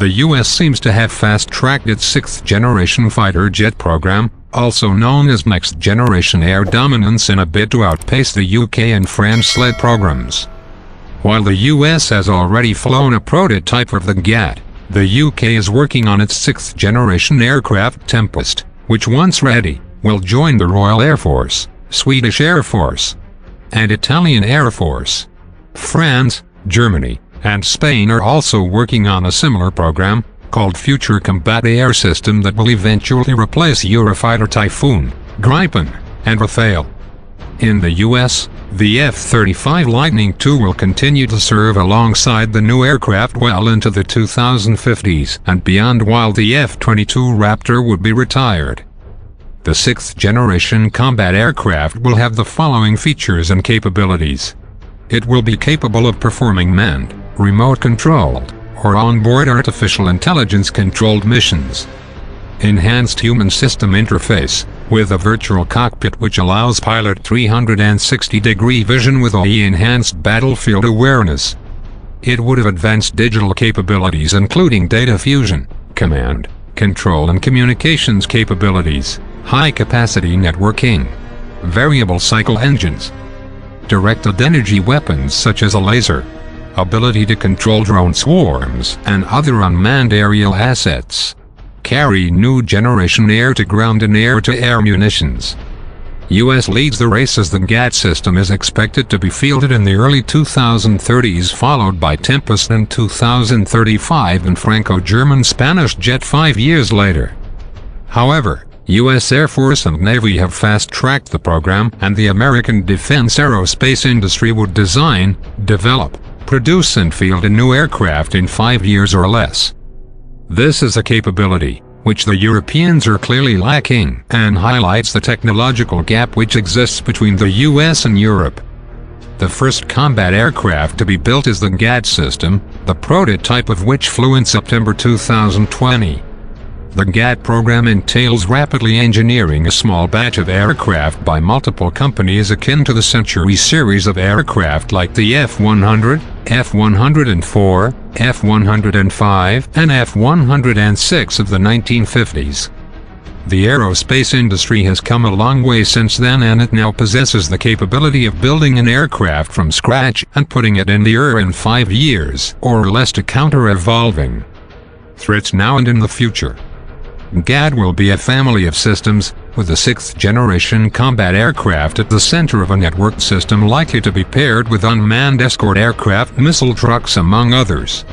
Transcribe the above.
the US seems to have fast-tracked its sixth-generation fighter jet program, also known as Next Generation Air Dominance in a bid to outpace the UK and France-led programs. While the US has already flown a prototype of the NGAD, the UK is working on its sixth-generation aircraft Tempest, which once ready, will join the Royal Air Force, Swedish Air Force, and Italian Air Force. France, Germany, and Spain are also working on a similar program, called Future Combat Air System that will eventually replace Eurofighter Typhoon, Gripen, and Rafale. In the US, the F-35 Lightning II will continue to serve alongside the new aircraft well into the 2050s and beyond while the F-22 Raptor would be retired. The sixth-generation combat aircraft will have the following features and capabilities. It will be capable of performing manned, remote-controlled, or onboard artificial intelligence-controlled missions. Enhanced human system interface, with a virtual cockpit which allows pilot 360-degree vision with OE enhanced battlefield awareness. It would have advanced digital capabilities including data fusion, command, control and communications capabilities, high-capacity networking, variable cycle engines, directed energy weapons such as a laser, ability to control drone swarms and other unmanned aerial assets, carry new generation air-to-ground and air-to-air munitions. US leads the race as the NGAD system is expected to be fielded in the early 2030s followed by Tempest in 2035 and Franco-German Spanish jet five years later. However, U.S. Air Force and Navy have fast-tracked the program and the American defense aerospace industry would design, develop, produce and field a new aircraft in five years or less. This is a capability which the Europeans are clearly lacking and highlights the technological gap which exists between the US and Europe. The first combat aircraft to be built is the NGAD system, the prototype of which flew in September 2020. The NGAD program entails rapidly engineering a small batch of aircraft by multiple companies akin to the Century series of aircraft like the F-100, F-104, F-105, and F-106 of the 1950s. The aerospace industry has come a long way since then and it now possesses the capability of building an aircraft from scratch and putting it in the air in five years or less to counter evolving threats now and in the future. NGAD will be a family of systems, with a sixth-generation combat aircraft at the center of a networked system likely to be paired with unmanned escort aircraft missile trucks among others.